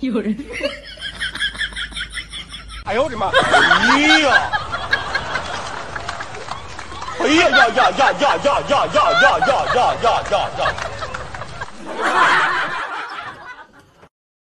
有人。哎呦我的妈！哎呀！哎呀呀呀呀呀呀呀呀呀呀呀呀呀！